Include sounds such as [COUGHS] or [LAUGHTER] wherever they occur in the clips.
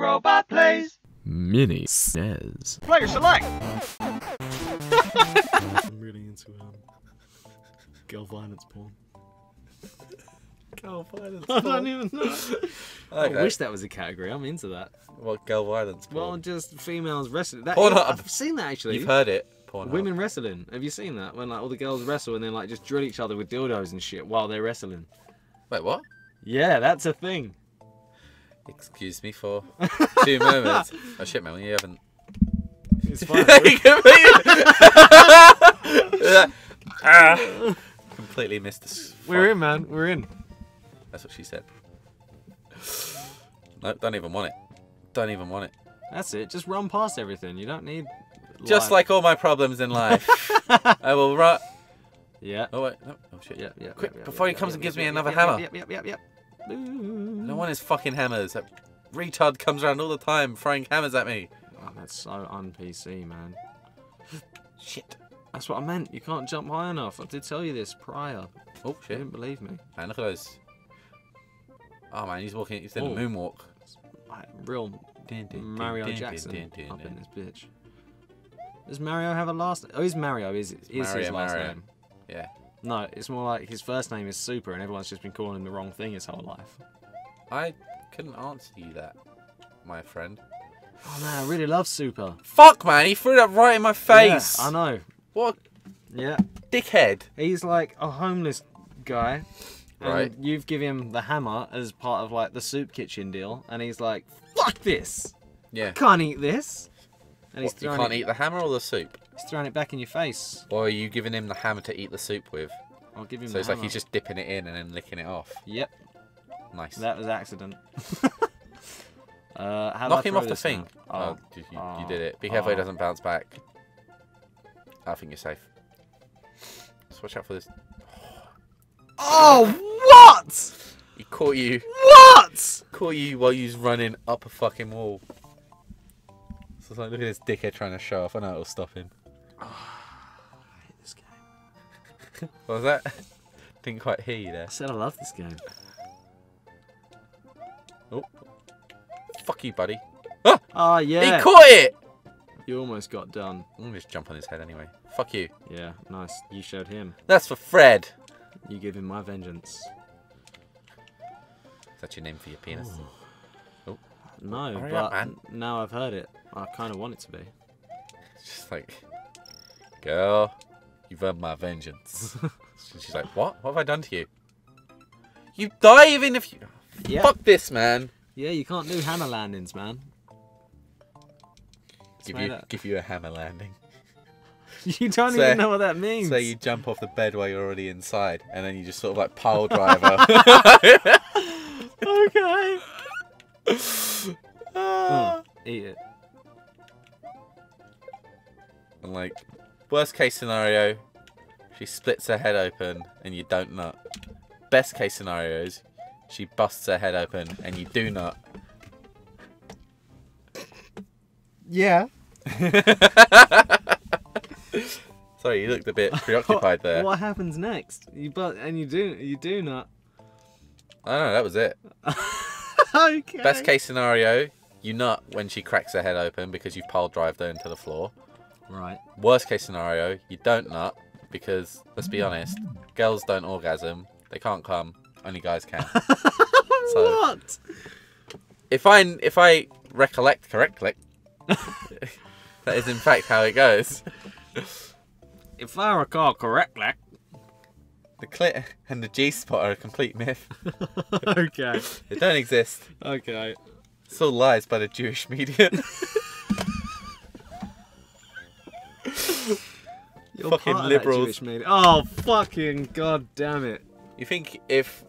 robot plays. Mini says. Player select. I'm really into um, girl violence porn. Girl violence. I don't even know. [LAUGHS] I I wish that was a category. I'm into that. What girl violence? Well, porn? just females wrestling. That, Pornhub. I've seen that actually. you've heard it. Pornhub. Women wrestling. Have you seen that? When like all the girls wrestle and then like just drill each other with dildos and shit while they're wrestling. Wait, what? Yeah, that's a thing. Excuse me for two moments. Oh shit, man, you haven't. It's [LAUGHS] fine. [LAUGHS] Ah, completely missed this. We're in, man. We're in. That's what she said. [SIGHS] No, don't even want it. Don't even want it. That's it. Just run past everything. You don't need. Just life. like all my problems in life, [LAUGHS] I will run. Yeah. Oh wait, no. oh shit. Yeah, yeah. Quick, yeah, yeah, before he comes yeah, and gives yeah, me yeah, another yeah, hammer. Yep, yep, yep, yep. No want his fucking hammers. That retard comes around all the time throwing hammers at me. Oh, that's so un PC, man. [LAUGHS] Shit. That's what I meant. You can't jump high enough. I did tell you this prior. Oh You shit. didn't believe me. Man, look at those. Oh man, he's walking. He's doing Oh. a moonwalk. Like, real Dun, Mario dun, Jackson up in this bitch. Does Mario have a last? Oh, he's Mario. Is is his last Mario. name? Yeah. No, it's more like his first name is Super, and everyone's just been calling him the wrong thing his whole life. I couldn't answer you that, my friend. Oh man, I really love Super. Fuck man, he threw that right in my face. Yeah, I know. What Yeah, dickhead. he's like a homeless guy. And Right. You've given him the hammer as part of like the soup kitchen deal, and he's like, "Fuck this! Yeah. Can't eat this." And he's What, you throwing can't it, eat the hammer or the soup? He's throwing it back in your face. Or are you giving him the hammer to eat the soup with? I'll give him. So it's like he's just dipping it in and then licking it off. Yep, Nice. that was accident. [LAUGHS] uh, how Knock him off the thing. now? Oh, you, you, you did it. Be careful he Oh. doesn't bounce back. I think you're safe. Just watch out for this. Oh, what? He caught you. What? Caught you while you was running up a fucking wall. So it's like, look at this dickhead trying to show off. I know it'll stop him. I hate this game. [LAUGHS] What was that? [LAUGHS] Didn't quite hear you there. I said I love this game. Fuck you, buddy. Ah! Oh yeah. He caught it! You almost got done. I'm gonna just jump on his head anyway. Fuck you. Yeah, nice. You showed him. That's for Fred. You give him my vengeance. Is that your name for your penis? Oh. No, Hurry but up, man. now I've heard it. I kind of want it to be. [LAUGHS] It's just like, girl, you've earned my vengeance. [LAUGHS] She's like, what? What have I done to you? You die even if you. Yeah. Fuck this, man. Yeah, you can't do hammer landings, man. Give you, up. give you a hammer landing. [LAUGHS] You don't So- even know what that means. So you jump off the bed while you're already inside, and then you just sort of like pile [LAUGHS] driver. okay. [SIGHS] Ah. Eat it. and like, worst case scenario, she splits her head open and you don't nut. Best case scenarios, she busts her head open and you do not. Yeah. [LAUGHS] Sorry, you looked a bit preoccupied there. [LAUGHS] What happens next? You but and you do you do not. I don't know, that was it. [LAUGHS] okay. Best case scenario, you nut when she cracks her head open because you've pile drived her into the floor. Right. Worst case scenario, you don't nut because, let's be honest, girls don't orgasm. They can't come. Only guys can. [LAUGHS] So- what? if I if I recollect correctly, [LAUGHS] that is in fact how it goes. If I recall correctly. The clit and the G spot are a complete myth. [LAUGHS] okay. They don't exist. Okay. It's all lies by the Jewish media. You're Fucking part of that liberals. Jewish media. Oh fucking god damn it. you think if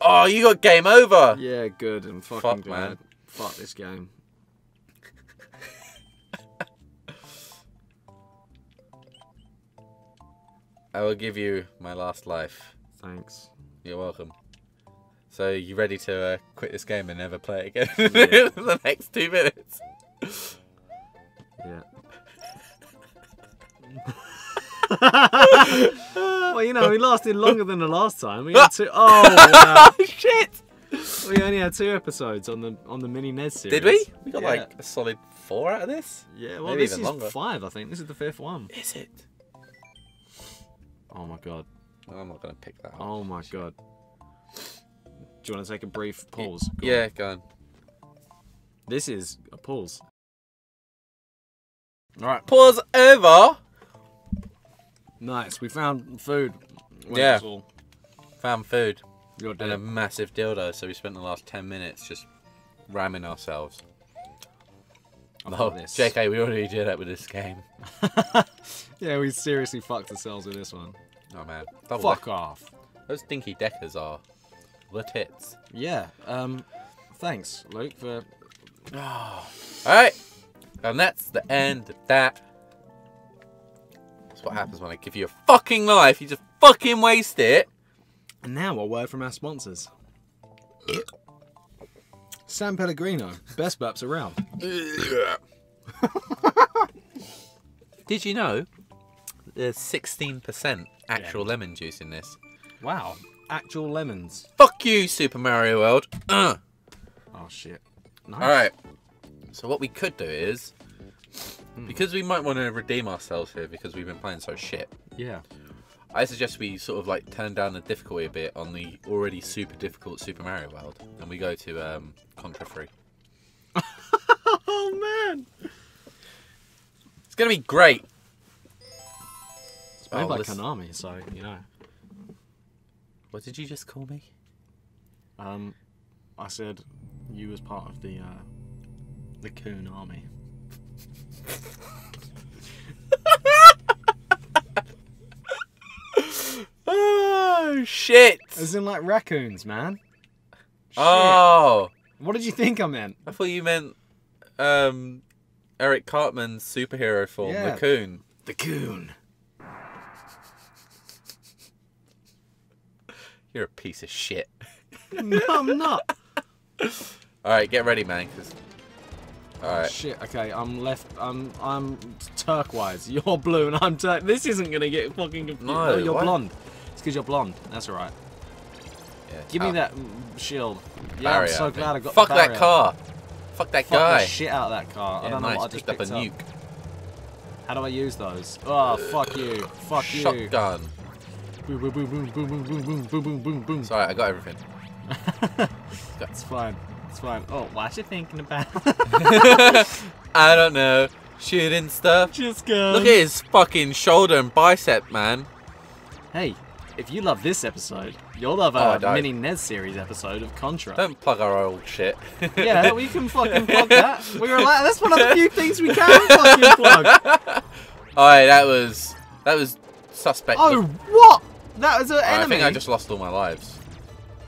oh you got game over? Yeah, good. I'm fucking Fuck, glad. man. Fuck this game. [LAUGHS] I will give you my last life. Thanks. You're welcome. So you ready to uh, quit this game and never play it again Yeah. [LAUGHS] the next two minutes? Yeah. [LAUGHS] [LAUGHS] well, you know, we lasted longer than the last time. We had to. [LAUGHS] Oh wow. [LAUGHS] shit! we only had two episodes on the on the mini NES series. Did we? We got Yeah. like a solid four out of this. Yeah, well, Maybe this is longer. five, I think. This is the fifth one. Is it? Oh my god. I'm not gonna pick that. up. Oh my god. Do you want to take a brief pause? Go Yeah, on. go on. This is a pause. All right. Pause over. Nice. We found food. When Yeah. it's all- Found food You're and a massive dildo, so we spent the last ten minutes just ramming ourselves. I've No, this. JK, we already did that with this game. [LAUGHS] yeah, we seriously fucked ourselves with this one. Oh man, Double Fuck deck- off. Those dinky deckers are the tits. Yeah. Um. Thanks, Luke, for [SIGHS] All right, and that's the end of that. That's what happens when I give you a fucking life. You just fucking waste it. And now a word from our sponsors. [COUGHS] San Pellegrino, best burps around. [COUGHS] Did you know there's 16% actual lemon juice in this? Wow, actual lemons. Fuck you, Super Mario World. Uh. [COUGHS] Oh shit. Nice. All right. So what we could do is, because we might want to redeem ourselves here because we've been playing so shit. Yeah. I suggest we sort of like turn down the difficulty a bit on the already super difficult Super Mario World, and we go to um, Contra Free. [LAUGHS] Oh man. It's gonna be great. It's made Oh, by Konami, so you know. What did you just call me? Um, I said you was part of the uh, the Coon Army. [LAUGHS] Oh shit! As in like raccoons, man. Shit. Oh, What did you think I meant? I thought you meant um, Eric Cartman's superhero form, Yeah. coon. The Coon. You're a piece of shit. [LAUGHS] no, I'm not. [LAUGHS] All right, get ready, man. Cause Oh, all right, Shit. Okay, I'm left. I'm I'm turquoise. [LAUGHS] You're blue, and I'm tur- This isn't gonna get fucking confused. No, you're what? blonde. It's because you're blonde. That's all right. yeah. Give me Oh, that shield. Yeah, barrier, I'm so glad I got. Fuck that car. Fuck that Fuck guy. the shit out of that car. I don't know nice. what I just picked up a nuke. How do I use those? Oh, fuck you. Fuck you. Shotgun. Boom, boom, boom, boom, boom, boom, boom, boom, boom, boom, boom, boom. Sorry, I got everything. [LAUGHS] It's fine. It's fine. Oh, what you thinking about? [LAUGHS] [LAUGHS] I don't know. Shooting stuff. Just go. Look at his fucking shoulder and bicep, man. Hey, if you love this episode, you'll love Oh, our don't. mini NES series episode of Contra. Don't plug our old shit. [LAUGHS] Yeah, we can fucking plug that. We were like, that's one of the few things we can fucking plug. Alright, that was that was suspect. Oh, what? That was an enemy. I think I just lost all my lives.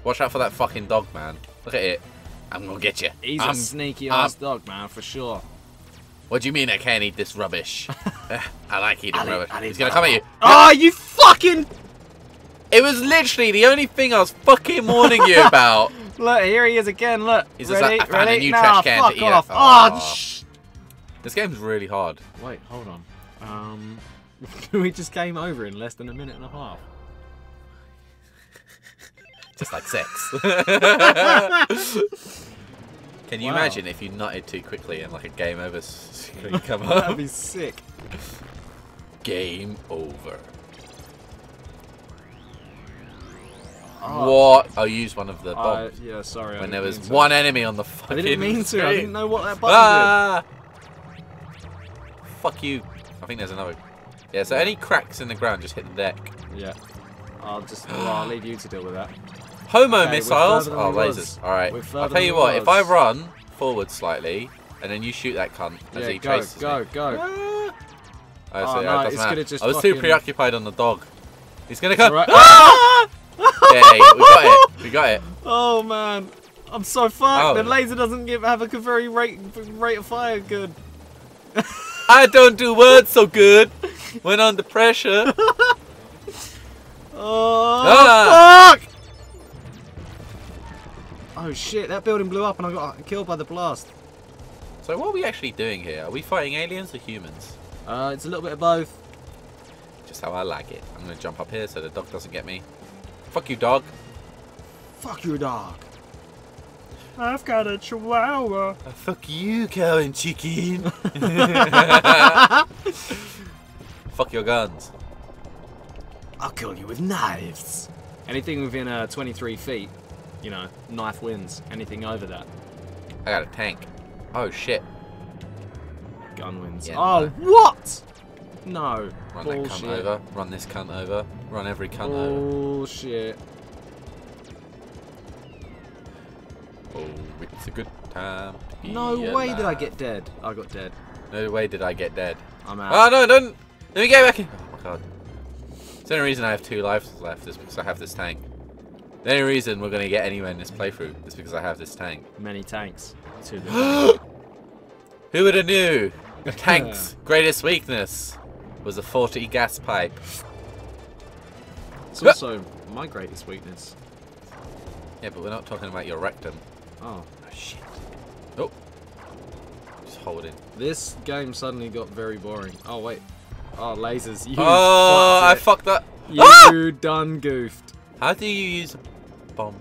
Watch out for that fucking dog, man. Look at it. I'm gonna get you. He's I'm- a sneaky I'm- ass dog, man, for sure. What do you mean I can't eat this rubbish? [LAUGHS] Eh, I like eating Ali- rubbish. Ali He's gonna come at you. Oh, you fucking. It was literally the only thing I was fucking warning you [LAUGHS] about. Look, here he is again. Look. He's just ready? like, I found a ready? new nah, trash can to fuck eat off. it. Oh, Aw. shh. This game's really hard. Wait, hold on. Um, [LAUGHS] we just came over in less than a minute and a half. Just like sex. [LAUGHS] Can you Wow. imagine if you nutted too quickly and like a game over screen [LAUGHS] come up? That'd be sick. game over. Oh, What? I used one of the bombs yeah, sorry. When there was mean to. one enemy on the fucking. I didn't mean to. I didn't know what that button Ah! Fuck you. I think there's another. Yeah, so any cracks in the ground, just hit the deck. Yeah. I'll just. Well, I'll leave you to deal with that. Homo Okay, missiles? Oh, lasers. Alright. I'll tell you what, if I run forward slightly, and then you shoot that cunt as Yeah, he go, chases go, me. go. Ah. Oh, Oh, no, it's gonna just I was too preoccupied on the dog. He's gonna come. alright. Ah! [LAUGHS] yeah, we got it. We got it. Oh man, I'm so fucked. Oh. The laser doesn't give have a very rate rate of fire good. I [LAUGHS] don't do words so good when under pressure. [LAUGHS] Oh Ah. fuck! Oh shit! That building blew up and I got killed by the blast. So what are we actually doing here? Are we fighting aliens or humans? Uh, it's a little bit of both. Just how I like it. I'm gonna jump up here so the dog doesn't get me. Fuck you, dog. Fuck your dog. I've got a chihuahua. Fuck you, cow and chicken. [LAUGHS] [LAUGHS] Fuck your guns. I'll kill you with knives. Anything within uh, 23 feet, you know, knife wins. Anything over that, I got a tank. Oh shit. gun wins. Yeah, oh, no. what? No. Run Bullshit. that cunt over. Run this cunt over. Run every cunt over. Bullshit. Oh, it's a good time. No way did I get dead. I got dead. No way did I get dead. I'm out. Oh no, don't! Let me get back in. Oh my god. It's the only reason I have two lives left is because I have this tank. The only reason we're gonna get anywhere in this playthrough is because I have this tank. Many tanks. [GASPS] Who would have knew? A [LAUGHS] tank's greatest weakness was a 40 gas pipe. it's also my greatest weakness. Yeah, but we're not talking about your rectum. Oh. Oh shit. Oh. Just hold it. This game suddenly got very boring. Oh, wait. Oh, lasers. You Oh, I fucked that. it. Ah! You done goofed. How do you use a bomb?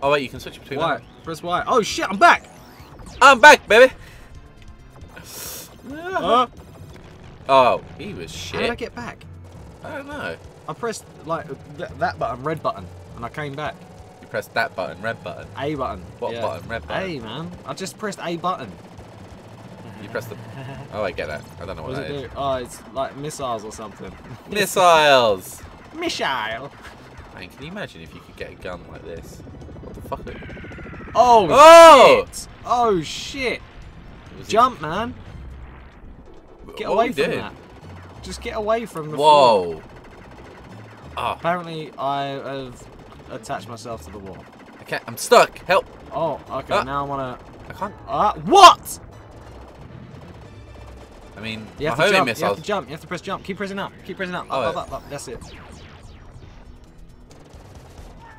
Oh wait, you can switch between Why? Press Y. Oh, shit, I'm back. I'm back, baby. Uh, Oh, he was shit. how did I get back? I don't know. I pressed, like, th that button, red button, and I came back. You pressed that button, red button. A button. What yeah. button? Red button. A, man. I just pressed A button. You pressed the. Oh, I get that. I don't know What what that it is. do? Oh, it's like missiles or something. [LAUGHS] Missiles. Missile. Man, can you imagine if you could get a gun like this? What the fuck? Oh, Oh! shit. Oh, shit. Was it- Jump, man. Get What away from doing? that. Just get away from the floor. Whoa. Ah, Apparently, I have attached myself to the wall. Okay. I'm stuck. Help. Oh, okay. Ah. Now I wanna... I can't. to. Uh, what? I mean, You my have to homing jump. You have to jump. You have to press jump. Keep pressing up. Keep pressing up. Oh, Up, yeah. up, up, up. That's it.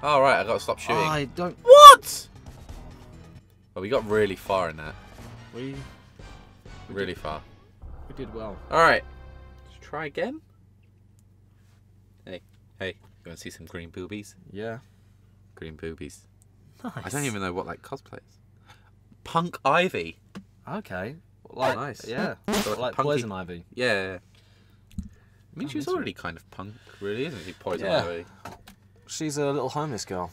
Oh right, I gotta stop shooting. I don't. What? Well, we got really far in that. We Really far. we did well. All right. Let's try again. Hey, hey, you want to see some green boobies? Yeah. Green boobies. Nice. I don't even know what like cosplayers. Punk Ivy. Okay. Like Nice. [LAUGHS] Yeah. So like punky- poison ivy. Yeah. I mean, Oh, she's that's already kind of punk, really, isn't she? Poison Yeah. Ivy. She's a little homeless girl.